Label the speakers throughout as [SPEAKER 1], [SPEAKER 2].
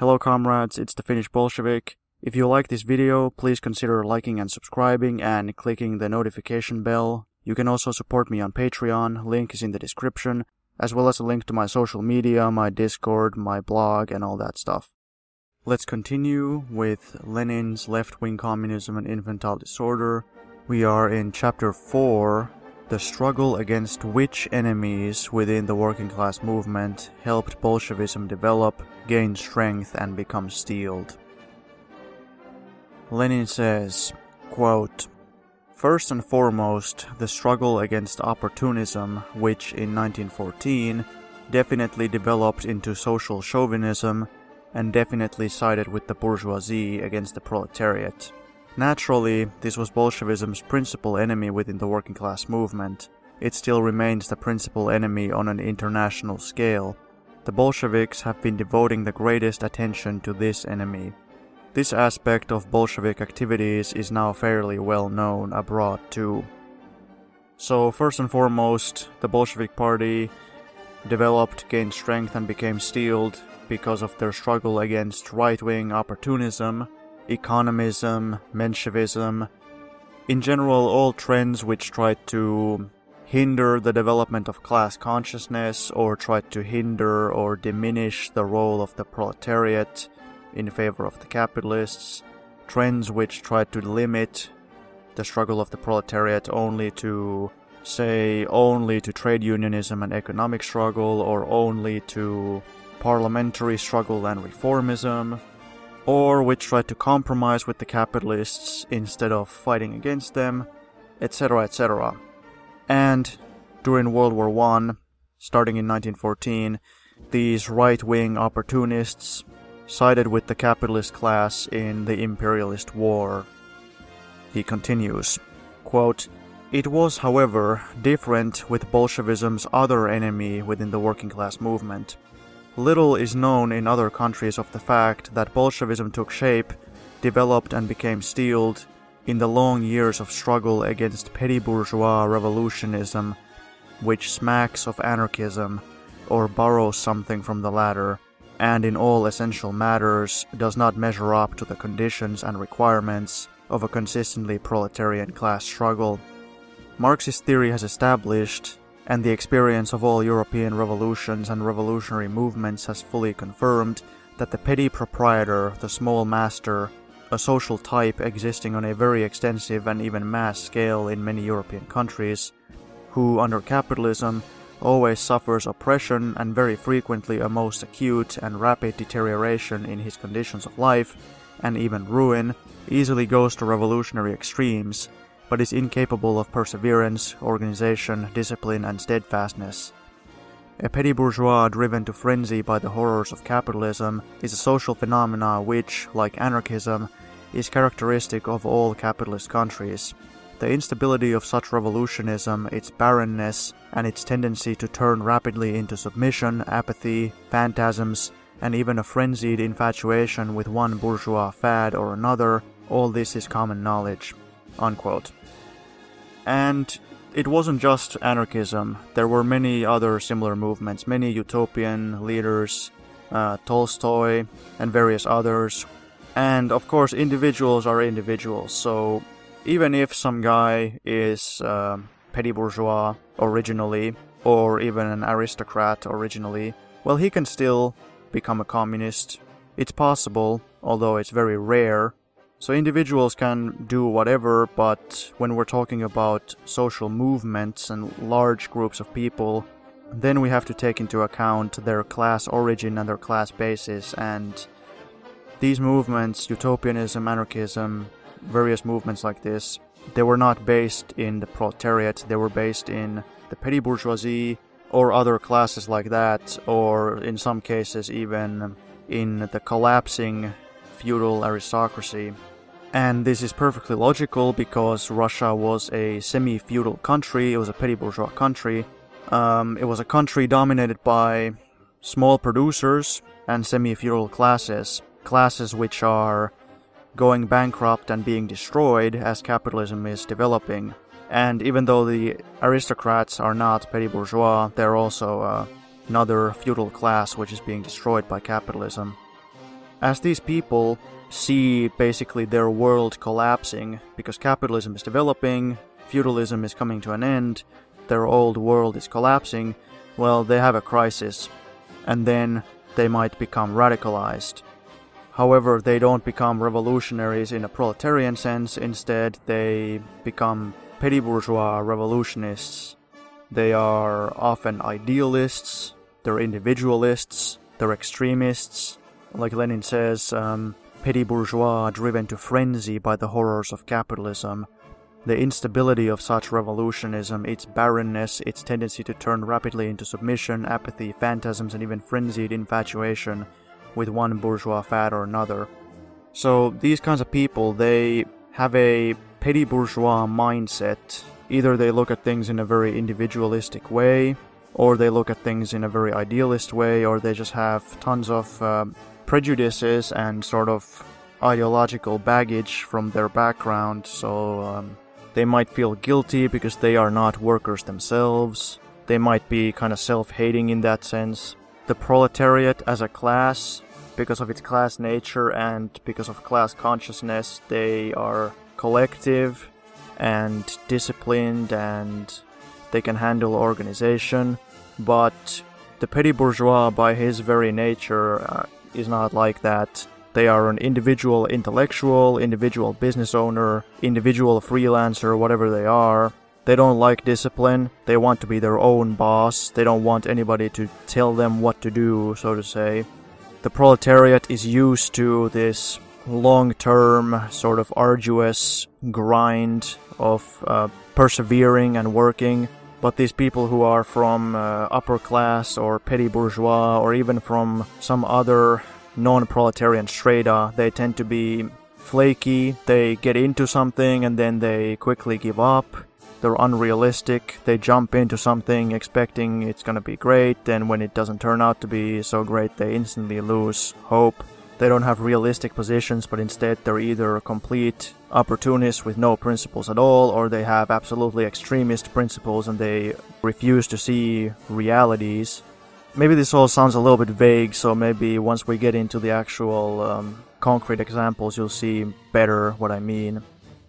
[SPEAKER 1] Hello comrades, it's the Finnish Bolshevik. If you like this video, please consider liking and subscribing and clicking the notification bell. You can also support me on Patreon, link is in the description, as well as a link to my social media, my Discord, my blog, and all that stuff. Let's continue with Lenin's left-wing communism and infantile disorder. We are in chapter 4, the struggle against which enemies within the working class movement helped Bolshevism develop, gain strength, and become steeled. Lenin says, quote, First and foremost, the struggle against opportunism, which in 1914 definitely developed into social chauvinism and definitely sided with the bourgeoisie against the proletariat. Naturally, this was Bolshevism's principal enemy within the working class movement. It still remains the principal enemy on an international scale. The Bolsheviks have been devoting the greatest attention to this enemy. This aspect of Bolshevik activities is now fairly well known abroad too. So, first and foremost, the Bolshevik Party developed, gained strength, and became steeled because of their struggle against right wing opportunism, economism, Menshevism, in general, all trends which tried to hinder the development of class consciousness or tried to hinder or diminish the role of the proletariat in favor of the capitalists, trends which tried to limit the struggle of the proletariat only to, say, only to trade unionism and economic struggle, or only to parliamentary struggle and reformism, or which tried to compromise with the capitalists instead of fighting against them, etc., etc. And during World War I, starting in 1914, these right wing opportunists sided with the capitalist class in the imperialist war. He continues, quote, It was, however, different with Bolshevism's other enemy within the working class movement. Little is known in other countries of the fact that Bolshevism took shape, developed, and became steeled in the long years of struggle against petty bourgeois revolutionism, which smacks of anarchism or borrows something from the latter and in all essential matters does not measure up to the conditions and requirements of a consistently proletarian class struggle. Marxist theory has established, and the experience of all European revolutions and revolutionary movements has fully confirmed, that the petty proprietor, the small master, a social type existing on a very extensive and even mass scale in many European countries, who, under capitalism, always suffers oppression and very frequently a most acute and rapid deterioration in his conditions of life, and even ruin, easily goes to revolutionary extremes, but is incapable of perseverance, organization, discipline, and steadfastness. A petty bourgeois driven to frenzy by the horrors of capitalism is a social phenomenon which, like anarchism, is characteristic of all capitalist countries, the instability of such revolutionism, its barrenness, and its tendency to turn rapidly into submission, apathy, phantasms, and even a frenzied infatuation with one bourgeois fad or another, all this is common knowledge. Unquote. And it wasn't just anarchism, there were many other similar movements, many utopian leaders, uh, Tolstoy, and various others. And of course, individuals are individuals, so even if some guy is uh, petty bourgeois originally, or even an aristocrat originally, well, he can still become a communist. It's possible, although it's very rare. So individuals can do whatever, but when we're talking about social movements and large groups of people, then we have to take into account their class origin and their class basis, and these movements, utopianism, anarchism, various movements like this, they were not based in the proletariat, they were based in the petty bourgeoisie or other classes like that, or in some cases even in the collapsing feudal aristocracy. And this is perfectly logical because Russia was a semi feudal country, it was a petty bourgeois country. Um, it was a country dominated by small producers and semi feudal classes, classes which are going bankrupt and being destroyed as capitalism is developing. And even though the aristocrats are not petty bourgeois, they're also uh, another feudal class which is being destroyed by capitalism. As these people see basically their world collapsing because capitalism is developing, feudalism is coming to an end, their old world is collapsing, well, they have a crisis. And then they might become radicalized. However, they don't become revolutionaries in a proletarian sense, instead, they become petty bourgeois revolutionists. They are often idealists, they're individualists, they're extremists. Like Lenin says, um, petty bourgeois driven to frenzy by the horrors of capitalism. The instability of such revolutionism, its barrenness, its tendency to turn rapidly into submission, apathy, phantasms, and even frenzied infatuation with one bourgeois fad or another. So these kinds of people, they have a petty bourgeois mindset. Either they look at things in a very individualistic way, or they look at things in a very idealist way, or they just have tons of uh, prejudices and sort of ideological baggage from their background, so um, they might feel guilty because they are not workers themselves. They might be kind of self hating in that sense. The proletariat as a class, because of its class nature and because of class consciousness, they are collective and disciplined and they can handle organization. But the petty bourgeois, by his very nature, uh, is not like that. They are an individual intellectual, individual business owner, individual freelancer, whatever they are. They don't like discipline. They want to be their own boss. They don't want anybody to tell them what to do, so to say. The proletariat is used to this long term, sort of arduous grind of uh, persevering and working. But these people who are from uh, upper class or petty bourgeois or even from some other non-proletarian strata, they tend to be flaky, they get into something and then they quickly give up. They're unrealistic, they jump into something expecting it's gonna be great, and when it doesn't turn out to be so great, they instantly lose hope. They don't have realistic positions, but instead they're either complete opportunists with no principles at all, or they have absolutely extremist principles and they refuse to see realities. Maybe this all sounds a little bit vague, so maybe once we get into the actual um, concrete examples, you'll see better what I mean.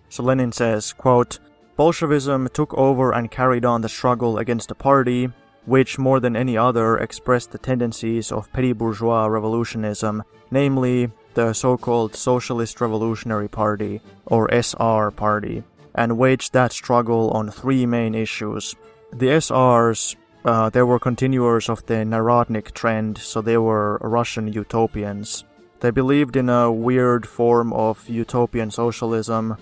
[SPEAKER 1] So Lenin says, quote, Bolshevism took over and carried on the struggle against the party which more than any other expressed the tendencies of petty bourgeois revolutionism, namely the so-called Socialist Revolutionary Party, or SR Party, and waged that struggle on three main issues. The SRs, uh, they were continuers of the Narodnik trend, so they were Russian utopians. They believed in a weird form of utopian socialism.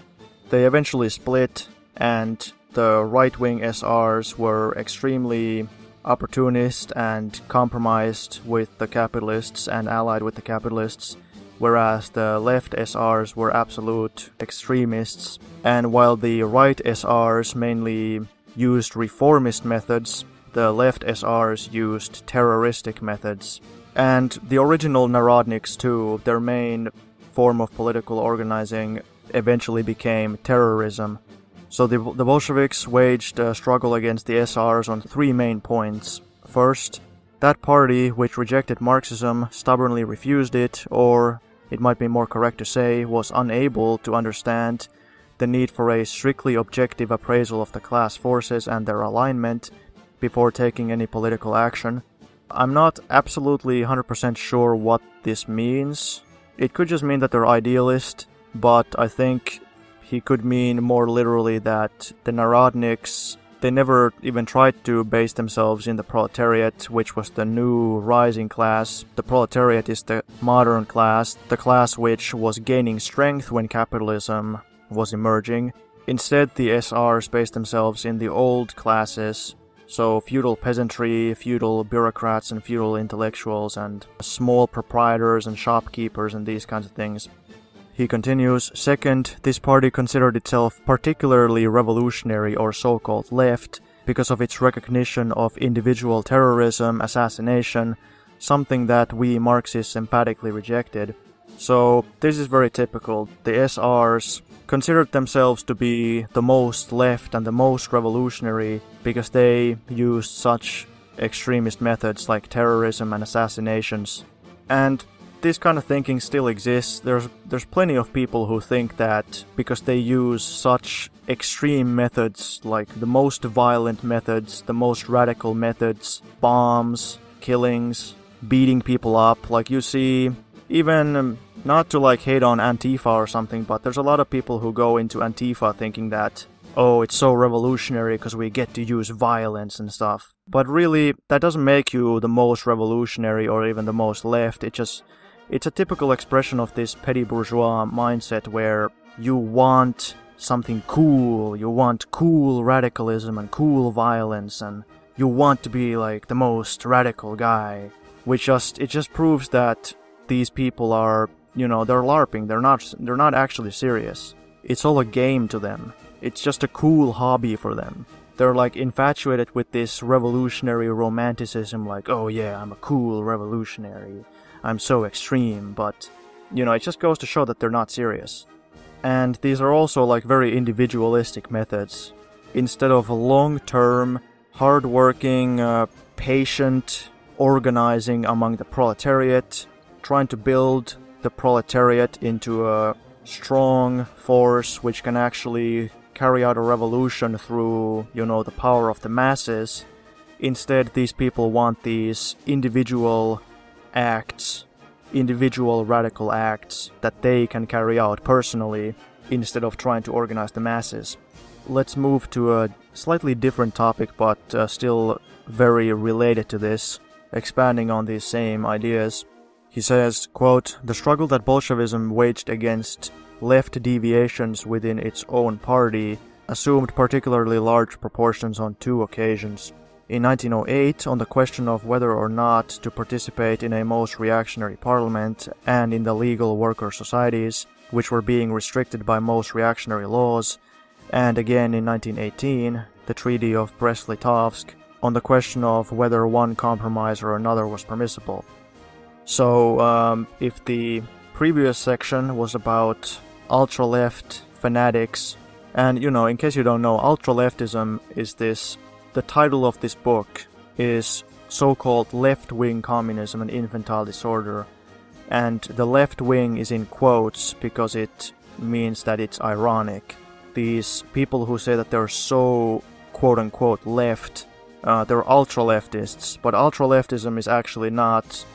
[SPEAKER 1] They eventually split, and the right-wing SRs were extremely opportunist and compromised with the capitalists and allied with the capitalists, whereas the left SRs were absolute extremists. And while the right SRs mainly used reformist methods, the left SRs used terroristic methods. And the original Narodniks, too, their main form of political organizing eventually became terrorism. So the, the Bolsheviks waged a struggle against the SRs on three main points. First, that party which rejected Marxism stubbornly refused it, or, it might be more correct to say, was unable to understand the need for a strictly objective appraisal of the class forces and their alignment before taking any political action. I'm not absolutely 100% sure what this means. It could just mean that they're idealist, but I think he could mean more literally that the Narodniks they never even tried to base themselves in the proletariat, which was the new rising class. The proletariat is the modern class, the class which was gaining strength when capitalism was emerging. Instead, the SRs based themselves in the old classes, so feudal peasantry, feudal bureaucrats, and feudal intellectuals, and small proprietors and shopkeepers, and these kinds of things. He continues, second, this party considered itself particularly revolutionary or so-called left because of its recognition of individual terrorism, assassination, something that we Marxists emphatically rejected. So this is very typical. The SRs considered themselves to be the most left and the most revolutionary because they used such extremist methods like terrorism and assassinations. And this kind of thinking still exists. There's there's plenty of people who think that because they use such extreme methods, like the most violent methods, the most radical methods, bombs, killings, beating people up. Like you see, even um, not to like hate on Antifa or something, but there's a lot of people who go into Antifa thinking that oh, it's so revolutionary because we get to use violence and stuff. But really, that doesn't make you the most revolutionary or even the most left. It just it's a typical expression of this petty bourgeois mindset where you want something cool, you want cool radicalism and cool violence and you want to be like the most radical guy, which just it just proves that these people are, you know, they're larping. They're not they're not actually serious. It's all a game to them. It's just a cool hobby for them. They're like infatuated with this revolutionary romanticism like, "Oh yeah, I'm a cool revolutionary. I'm so extreme." But, you know, it just goes to show that they're not serious. And these are also like very individualistic methods. Instead of long-term, hard-working, uh, patient organizing among the proletariat, trying to build the proletariat into a strong force which can actually carry out a revolution through, you know, the power of the masses. Instead, these people want these individual acts, individual radical acts that they can carry out personally instead of trying to organize the masses. Let's move to a slightly different topic, but uh, still very related to this, expanding on these same ideas. He says, quote, The struggle that Bolshevism waged against left deviations within its own party assumed particularly large proportions on two occasions. In 1908, on the question of whether or not to participate in a most reactionary parliament and in the legal worker societies, which were being restricted by most reactionary laws, and again in 1918, the Treaty of Brest-Litovsk, on the question of whether one compromise or another was permissible. So, um, if the previous section was about ultra left fanatics, and you know, in case you don't know, ultra leftism is this the title of this book is so called left wing communism and infantile disorder, and the left wing is in quotes because it means that it's ironic. These people who say that they're so quote unquote left, uh, they're ultra leftists, but ultra leftism is actually not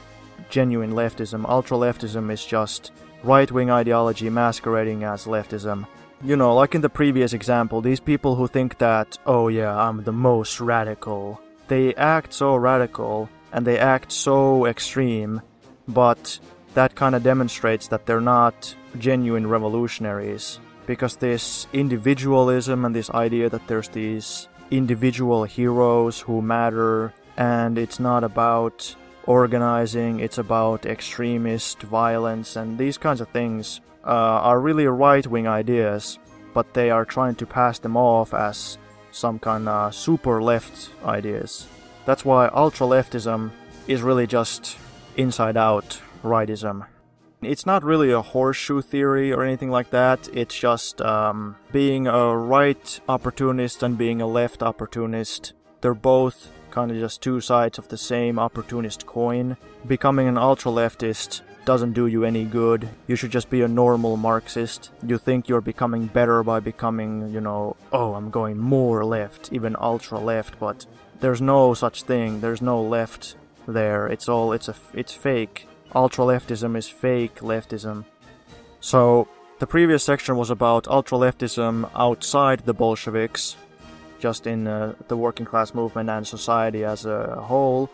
[SPEAKER 1] genuine leftism. Ultra leftism is just right wing ideology masquerading as leftism. You know, like in the previous example, these people who think that, oh yeah, I'm the most radical, they act so radical and they act so extreme, but that kind of demonstrates that they're not genuine revolutionaries. Because this individualism and this idea that there's these individual heroes who matter, and it's not about organizing, it's about extremist violence, and these kinds of things uh, are really right wing ideas, but they are trying to pass them off as some kind of super left ideas. That's why ultra leftism is really just inside out rightism. It's not really a horseshoe theory or anything like that, it's just um, being a right opportunist and being a left opportunist. They're both kind of just two sides of the same opportunist coin. Becoming an ultra leftist doesn't do you any good. You should just be a normal Marxist. You think you're becoming better by becoming, you know, oh, I'm going more left, even ultra left, but there's no such thing. There's no left there. It's all it's a it's fake. Ultra leftism is fake leftism. So, the previous section was about ultra leftism outside the Bolsheviks, just in uh, the working class movement and society as a whole.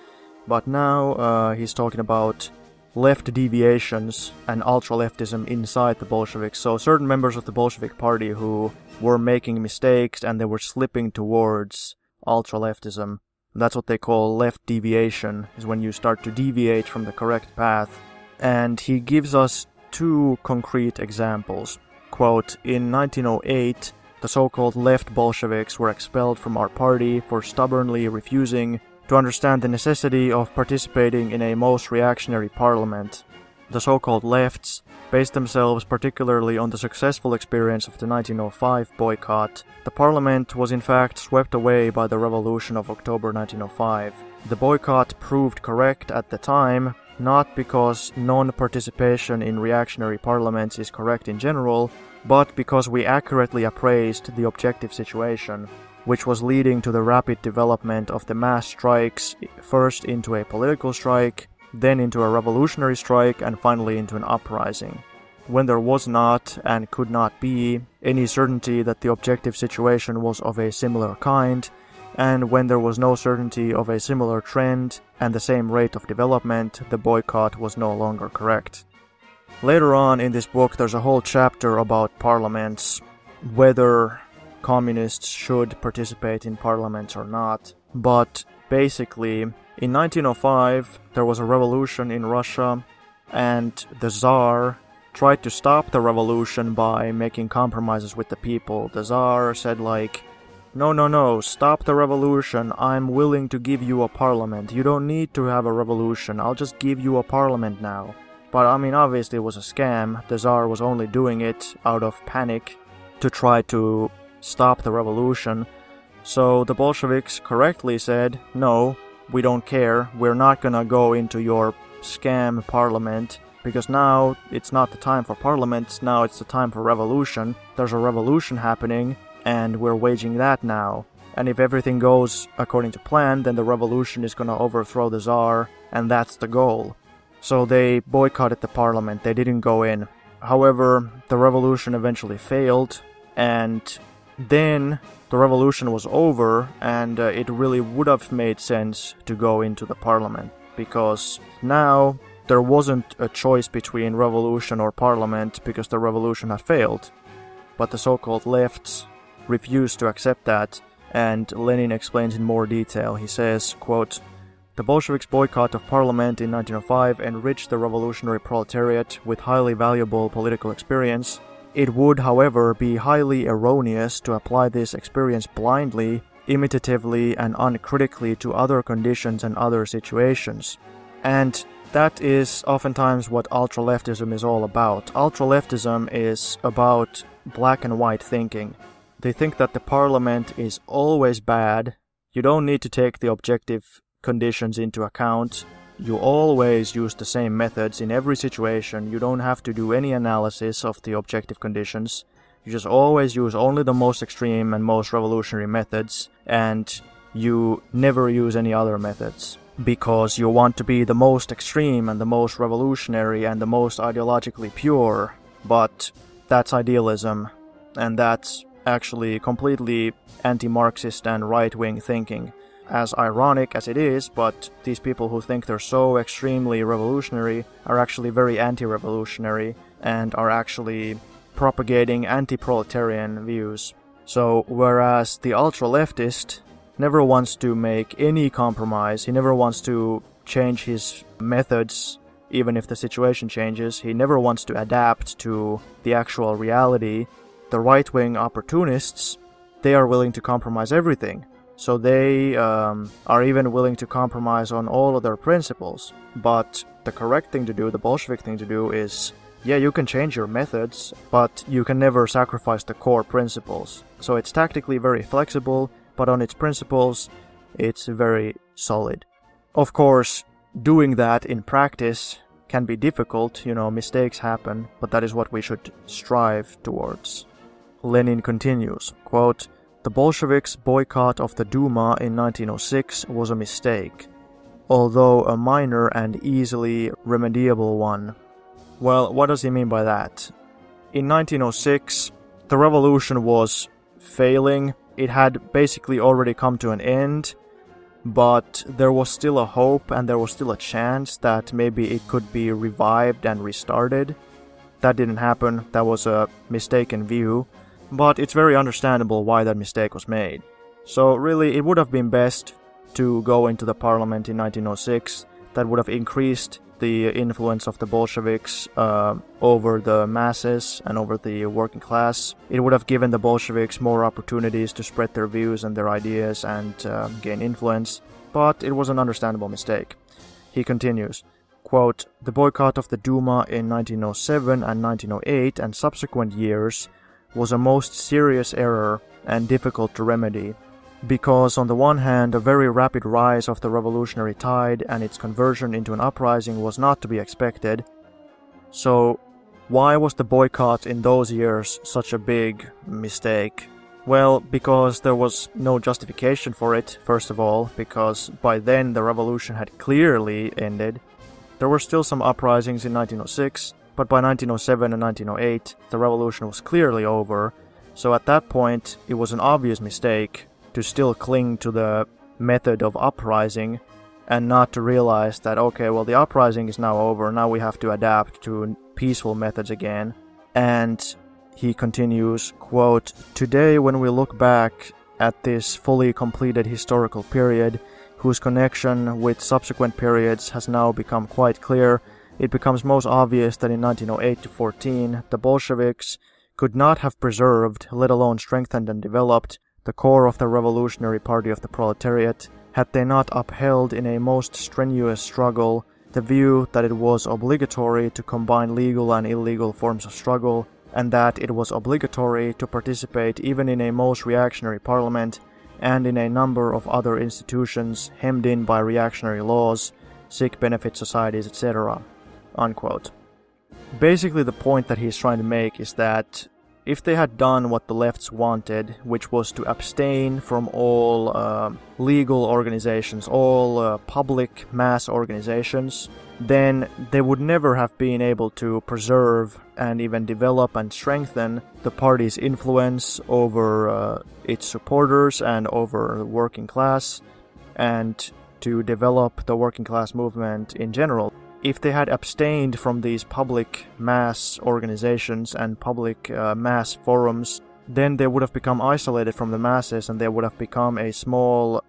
[SPEAKER 1] But now uh, he's talking about left deviations and ultra leftism inside the Bolsheviks. So certain members of the Bolshevik party who were making mistakes and they were slipping towards ultra leftism. That's what they call left deviation, is when you start to deviate from the correct path. And he gives us two concrete examples. Quote, in 1908, the so-called left Bolsheviks were expelled from our party for stubbornly refusing to understand the necessity of participating in a most reactionary parliament. The so-called lefts based themselves particularly on the successful experience of the 1905 boycott. The parliament was in fact swept away by the revolution of October 1905. The boycott proved correct at the time, not because non participation in reactionary parliaments is correct in general, but because we accurately appraised the objective situation, which was leading to the rapid development of the mass strikes, first into a political strike, then into a revolutionary strike, and finally into an uprising. When there was not, and could not be, any certainty that the objective situation was of a similar kind, and when there was no certainty of a similar trend and the same rate of development, the boycott was no longer correct. Later on in this book, there's a whole chapter about parliaments, whether communists should participate in parliaments or not. But basically, in 1905, there was a revolution in Russia, and the Tsar tried to stop the revolution by making compromises with the people. The Tsar said, like, no, no, no, stop the revolution. I'm willing to give you a parliament. You don't need to have a revolution. I'll just give you a parliament now. But I mean, obviously, it was a scam. The Tsar was only doing it out of panic to try to stop the revolution. So the Bolsheviks correctly said, no, we don't care. We're not gonna go into your scam parliament because now it's not the time for parliaments, now it's the time for revolution. There's a revolution happening and we're waging that now. And if everything goes according to plan, then the revolution is gonna overthrow the Tsar, and that's the goal. So they boycotted the parliament, they didn't go in. However, the revolution eventually failed, and then the revolution was over, and uh, it really would have made sense to go into the parliament. Because now there wasn't a choice between revolution or parliament because the revolution had failed. But the so called lefts refused to accept that, and Lenin explains in more detail. He says, quote, the Bolsheviks' boycott of parliament in 1905 enriched the revolutionary proletariat with highly valuable political experience. It would, however, be highly erroneous to apply this experience blindly, imitatively, and uncritically to other conditions and other situations. And that is oftentimes what ultra leftism is all about. Ultra leftism is about black and white thinking. They think that the parliament is always bad. You don't need to take the objective conditions into account. You always use the same methods in every situation. You don't have to do any analysis of the objective conditions. You just always use only the most extreme and most revolutionary methods, and you never use any other methods. Because you want to be the most extreme and the most revolutionary and the most ideologically pure. But that's idealism, and that's actually completely anti Marxist and right wing thinking. As ironic as it is, but these people who think they're so extremely revolutionary are actually very anti revolutionary and are actually propagating anti proletarian views. So, whereas the ultra leftist never wants to make any compromise, he never wants to change his methods even if the situation changes, he never wants to adapt to the actual reality the right wing opportunists, they are willing to compromise everything. So they um, are even willing to compromise on all of their principles. But the correct thing to do, the Bolshevik thing to do, is yeah, you can change your methods, but you can never sacrifice the core principles. So it's tactically very flexible, but on its principles, it's very solid. Of course, doing that in practice can be difficult, you know, mistakes happen, but that is what we should strive towards. Lenin continues, quote, The Bolsheviks' boycott of the Duma in 1906 was a mistake, although a minor and easily remediable one. Well, what does he mean by that? In 1906, the revolution was failing. It had basically already come to an end, but there was still a hope and there was still a chance that maybe it could be revived and restarted. That didn't happen. That was a mistaken view but it's very understandable why that mistake was made. So, really, it would have been best to go into the parliament in 1906. That would have increased the influence of the Bolsheviks uh, over the masses and over the working class. It would have given the Bolsheviks more opportunities to spread their views and their ideas and uh, gain influence, but it was an understandable mistake. He continues, quote, The boycott of the Duma in 1907 and 1908 and subsequent years was a most serious error and difficult to remedy. because, on the one hand, a very rapid rise of the revolutionary tide and its conversion into an uprising was not to be expected. So, why was the boycott in those years such a big mistake? Well, because there was no justification for it, first of all, because by then the revolution had clearly ended. There were still some uprisings in 1906, but by 1907 and 1908, the revolution was clearly over, so at that point, it was an obvious mistake to still cling to the method of uprising and not to realize that, okay, well, the uprising is now over, now we have to adapt to peaceful methods again. And he continues, quote, Today, when we look back at this fully completed historical period, whose connection with subsequent periods has now become quite clear, it becomes most obvious that in 1908 to 14, the Bolsheviks could not have preserved, let alone strengthened and developed, the core of the revolutionary party of the proletariat, had they not upheld in a most strenuous struggle the view that it was obligatory to combine legal and illegal forms of struggle, and that it was obligatory to participate even in a most reactionary parliament and in a number of other institutions hemmed in by reactionary laws, sick benefit societies, etc. Unquote. Basically, the point that he's trying to make is that if they had done what the lefts wanted, which was to abstain from all uh, legal organizations, all uh, public mass organizations, then they would never have been able to preserve and even develop and strengthen the party's influence over uh, its supporters and over the working class, and to develop the working class movement in general if they had abstained from these public mass organizations and public uh, mass forums, then they would have become isolated from the masses and they would have become a small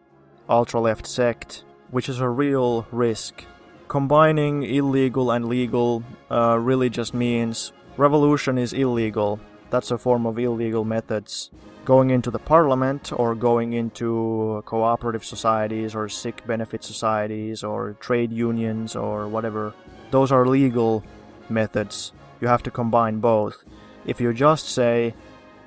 [SPEAKER 1] ultra left sect, which is a real risk. Combining illegal and legal uh, really just means revolution is illegal. That's a form of illegal methods going into the parliament or going into cooperative societies or sick benefit societies or trade unions or whatever. Those are legal methods. You have to combine both. If you just say,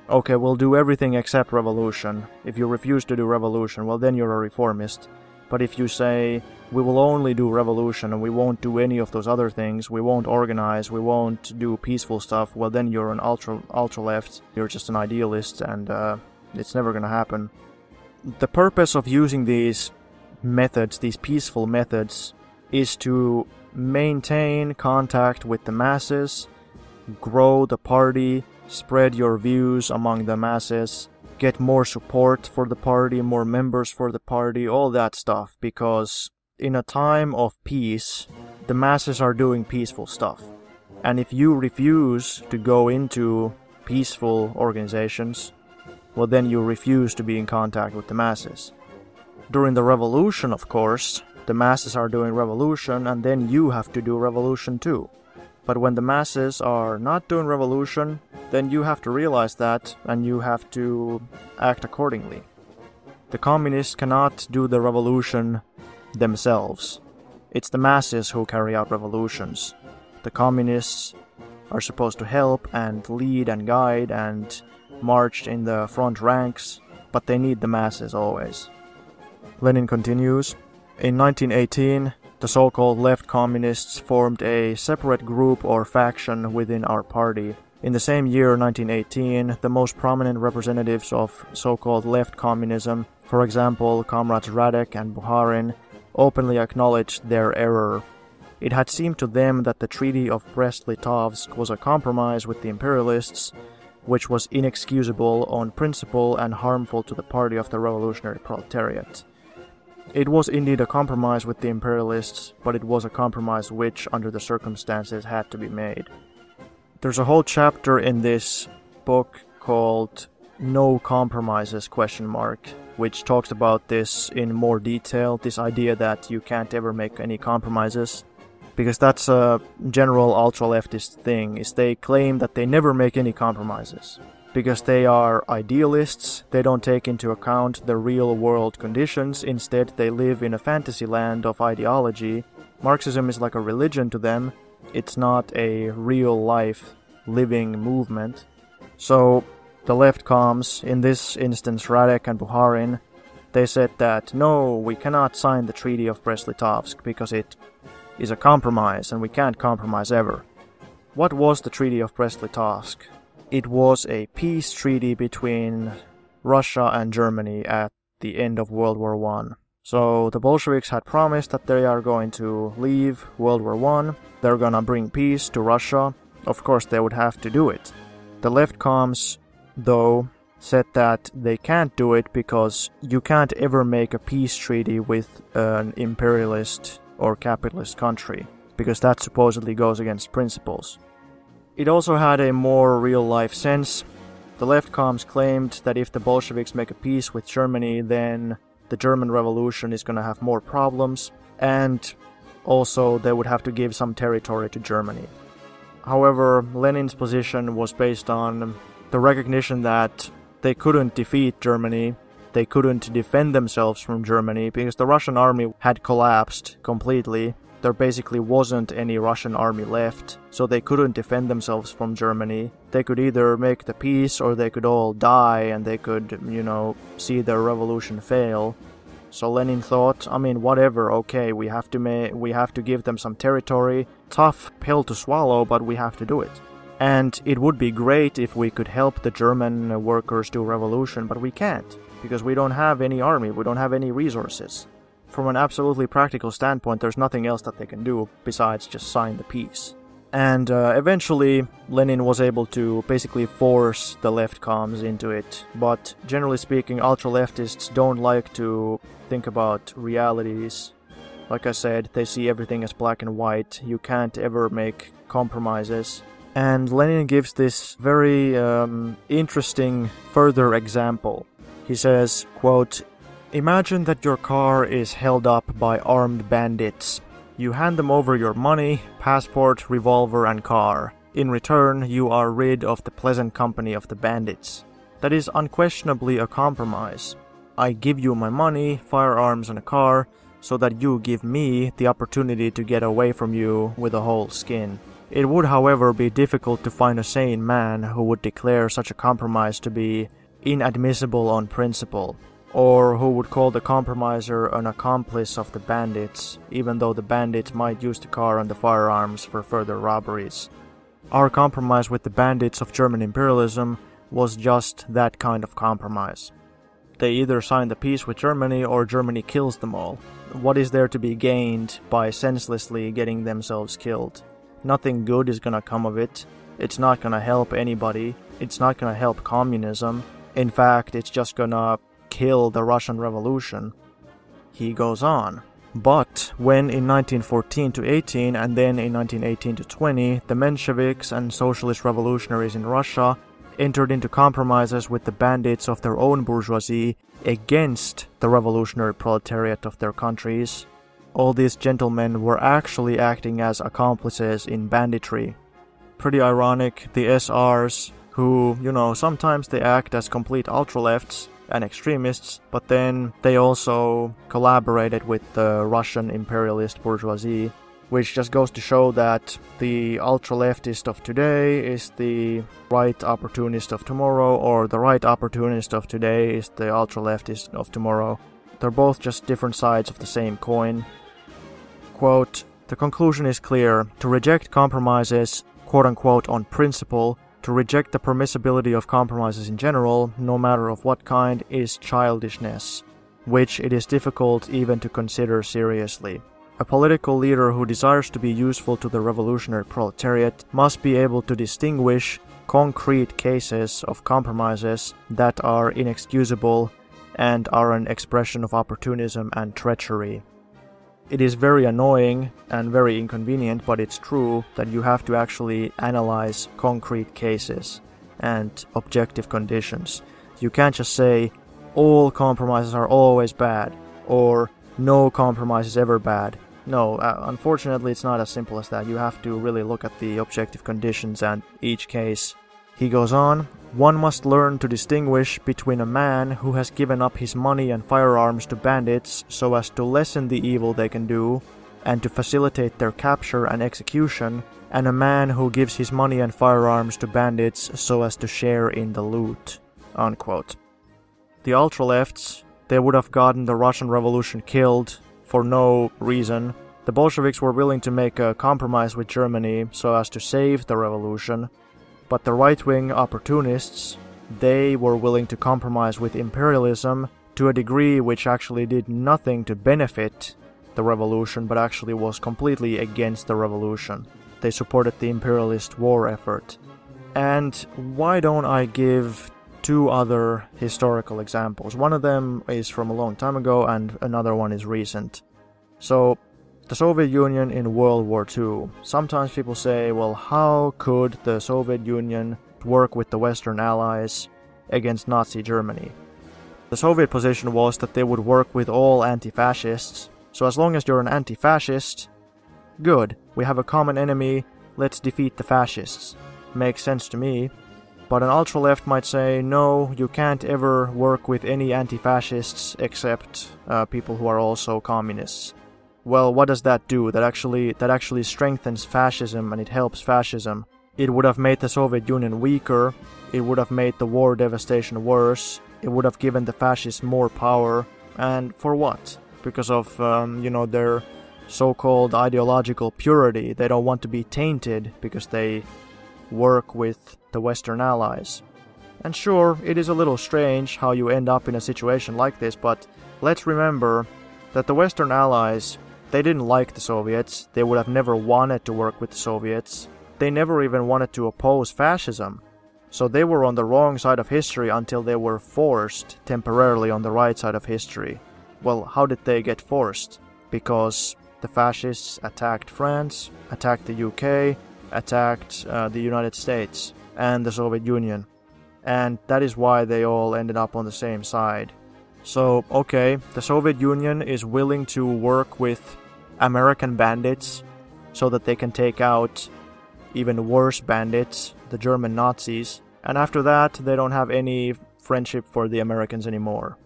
[SPEAKER 1] okay, we'll do everything except revolution, if you refuse to do revolution, well, then you're a reformist. But if you say, we will only do revolution and we won't do any of those other things, we won't organize, we won't do peaceful stuff, well then you're an ultra ultra left, you're just an idealist and uh, it's never gonna happen. The purpose of using these methods, these peaceful methods, is to maintain contact with the masses, grow the party, spread your views among the masses, get more support for the party, more members for the party, all that stuff, because in a time of peace, the masses are doing peaceful stuff. And if you refuse to go into peaceful organizations, well, then you refuse to be in contact with the masses. During the revolution, of course, the masses are doing revolution, and then you have to do revolution too. But when the masses are not doing revolution, then you have to realize that and you have to act accordingly. The communists cannot do the revolution themselves. It's the masses who carry out revolutions. The communists are supposed to help and lead and guide and march in the front ranks, but they need the masses always. Lenin continues In 1918, the so called left communists formed a separate group or faction within our party. In the same year, 1918, the most prominent representatives of so called left communism, for example, comrades Radek and Bukharin, openly acknowledged their error. It had seemed to them that the Treaty of Brest-Litovsk was a compromise with the imperialists, which was inexcusable on principle and harmful to the party of the revolutionary proletariat. It was indeed a compromise with the imperialists, but it was a compromise which, under the circumstances, had to be made. There's a whole chapter in this book called No Compromises question mark, which talks about this in more detail, this idea that you can't ever make any compromises. Because that's a general ultra leftist thing, is they claim that they never make any compromises because they are idealists, they don't take into account the real world conditions, instead, they live in a fantasy land of ideology. Marxism is like a religion to them, it's not a real life living movement. So, the left comms, in this instance Radek and Bukharin, They said that no, we cannot sign the Treaty of Brest-Litovsk because it is a compromise and we can't compromise ever. What was the Treaty of Brest-Litovsk? It was a peace treaty between Russia and Germany at the end of World War One. So the Bolsheviks had promised that they are going to leave World War One. They're gonna bring peace to Russia. Of course, they would have to do it. The left comms, though, said that they can't do it because you can't ever make a peace treaty with an imperialist or capitalist country, because that supposedly goes against principles. It also had a more real life sense. The left comms claimed that if the Bolsheviks make a peace with Germany, then the German Revolution is going to have more problems, and also they would have to give some territory to Germany. However, Lenin's position was based on the recognition that they couldn't defeat Germany, they couldn't defend themselves from Germany because the Russian army had collapsed completely. There basically wasn't any Russian army left, so they couldn't defend themselves from Germany. They could either make the peace or they could all die and they could, you know, see their revolution fail. So Lenin thought, I mean, whatever, okay, we have to we have to give them some territory. Tough pill to swallow, but we have to do it. And it would be great if we could help the German workers do revolution, but we can't because we don't have any army, we don't have any resources. From an absolutely practical standpoint, there's nothing else that they can do besides just sign the peace. And uh, eventually, Lenin was able to basically force the left comms into it. But generally speaking, ultra leftists don't like to think about realities. Like I said, they see everything as black and white. You can't ever make compromises. And Lenin gives this very um, interesting further example. He says, quote, Imagine that your car is held up by armed bandits. You hand them over your money, passport, revolver, and car. In return, you are rid of the pleasant company of the bandits. That is unquestionably a compromise. I give you my money, firearms, and a car, so that you give me the opportunity to get away from you with a whole skin. It would, however, be difficult to find a sane man who would declare such a compromise to be inadmissible on principle, or who would call the compromiser an accomplice of the bandits, even though the bandits might use the car and the firearms for further robberies. Our compromise with the bandits of German imperialism was just that kind of compromise. They either sign the peace with Germany or Germany kills them all. What is there to be gained by senselessly getting themselves killed? Nothing good is gonna come of it. It's not gonna help anybody. It's not gonna help communism. In fact, it's just gonna kill the Russian Revolution. He goes on. But when in 1914 to 18 and then in 1918 to 20, the Mensheviks and socialist revolutionaries in Russia entered into compromises with the bandits of their own bourgeoisie against the revolutionary proletariat of their countries, all these gentlemen were actually acting as accomplices in banditry. Pretty ironic, the SRs who, you know, sometimes they act as complete ultra-lefts and extremists, but then they also collaborated with the Russian imperialist bourgeoisie, which just goes to show that the ultra-leftist of today is the right opportunist of tomorrow, or the right opportunist of today is the ultra-leftist of tomorrow. They're both just different sides of the same coin. Quote, the conclusion is clear. To reject compromises, quote unquote, on principle to reject the permissibility of compromises in general, no matter of what kind, is childishness, which it is difficult even to consider seriously. A political leader who desires to be useful to the revolutionary proletariat must be able to distinguish concrete cases of compromises that are inexcusable and are an expression of opportunism and treachery. It is very annoying and very inconvenient, but it's true that you have to actually analyze concrete cases and objective conditions. You can't just say all compromises are always bad or no compromise is ever bad. No, uh, unfortunately, it's not as simple as that. You have to really look at the objective conditions and each case. He goes on, one must learn to distinguish between a man who has given up his money and firearms to bandits so as to lessen the evil they can do and to facilitate their capture and execution, and a man who gives his money and firearms to bandits so as to share in the loot. Unquote. The ultra-lefts they would have gotten the Russian Revolution killed for no reason. The Bolsheviks were willing to make a compromise with Germany so as to save the revolution, but the right wing opportunists, they were willing to compromise with imperialism to a degree which actually did nothing to benefit the revolution but actually was completely against the revolution. They supported the imperialist war effort. And why don't I give two other historical examples? One of them is from a long time ago, and another one is recent. So, the Soviet Union in World War II. Sometimes people say, well, how could the Soviet Union work with the Western Allies against Nazi Germany? The Soviet position was that they would work with all anti fascists. So, as long as you're an anti fascist, good, we have a common enemy, let's defeat the fascists makes sense to me. But an ultra left might say, no, you can't ever work with any anti fascists except uh, people who are also communists. Well, what does that do? That actually that actually strengthens fascism and it helps fascism. It would have made the Soviet Union weaker. It would have made the war devastation worse. It would have given the fascists more power. And for what? Because of um, you know their so-called ideological purity. They don't want to be tainted because they work with the Western allies. And sure, it is a little strange how you end up in a situation like this, but let's remember that the Western allies, they didn't like the Soviets, they would have never wanted to work with the Soviets, they never even wanted to oppose fascism. So they were on the wrong side of history until they were forced temporarily on the right side of history. Well, how did they get forced? Because the fascists attacked France, attacked the UK, attacked uh, the United States and the Soviet Union. And that is why they all ended up on the same side. So, okay, the Soviet Union is willing to work with American bandits so that they can take out even worse bandits, the German Nazis, and after that, they don't have any friendship for the Americans anymore.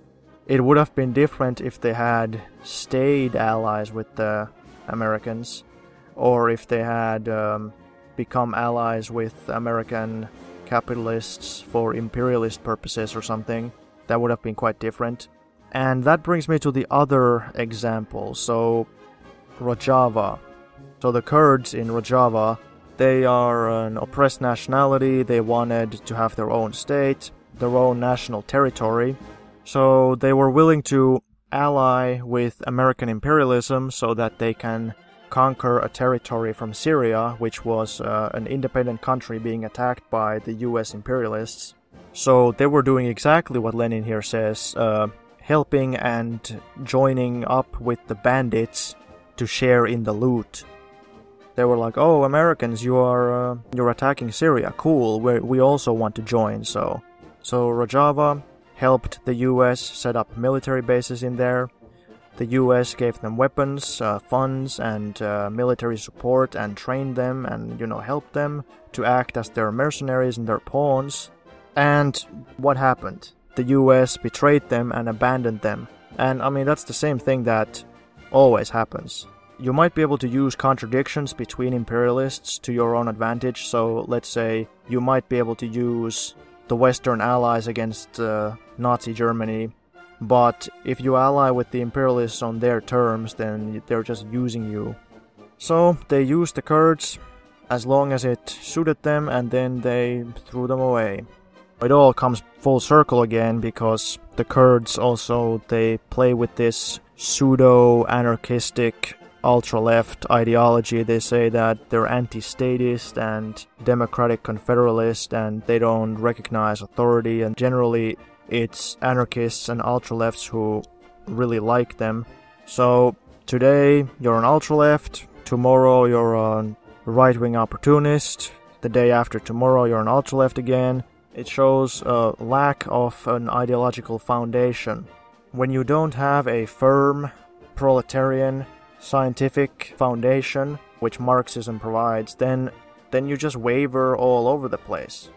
[SPEAKER 1] It would have been different if they had stayed allies with the Americans, or if they had um, become allies with American capitalists for imperialist purposes or something. That would have been quite different. And that brings me to the other example. So, Rojava. So, the Kurds in Rojava, they are an oppressed nationality. They wanted to have their own state, their own national territory. So, they were willing to ally with American imperialism so that they can conquer a territory from Syria, which was uh, an independent country being attacked by the US imperialists. So they were doing exactly what Lenin here says, uh, helping and joining up with the bandits to share in the loot. They were like, "Oh, Americans, you are uh, you're attacking Syria. Cool. We we also want to join." So, so Rojava helped the U.S. set up military bases in there. The US gave them weapons, uh, funds, and uh, military support and trained them and, you know, helped them to act as their mercenaries and their pawns. And what happened? The US betrayed them and abandoned them. And I mean, that's the same thing that always happens. You might be able to use contradictions between imperialists to your own advantage. So, let's say you might be able to use the Western allies against uh, Nazi Germany but if you ally with the imperialists on their terms, then they're just using you. So they used the Kurds as long as it suited them and then they threw them away. It all comes full circle again because the Kurds also they play with this pseudo anarchistic ultra left ideology. They say that they're anti statist and democratic confederalist and they don't recognize authority and generally it's anarchists and ultra lefts who really like them. So today you're an ultra left, tomorrow you're a right wing opportunist, the day after tomorrow you're an ultra left again. It shows a lack of an ideological foundation. When you don't have a firm proletarian scientific foundation, which Marxism provides, then then you just waver all over the place.